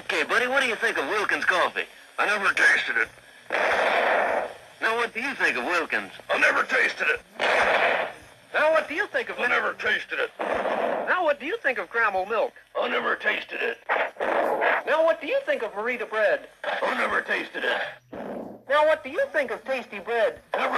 Okay, buddy, what do you think of Wilkins coffee? I never tasted it. Now, what do you think of Wilkins? I never tasted it. Now, what do you think of... I never tasted it. Now, what do you think of caramel milk? I never tasted it. Now, what do you think of Marita bread? I never tasted it. Now, what do you think of tasty bread? Never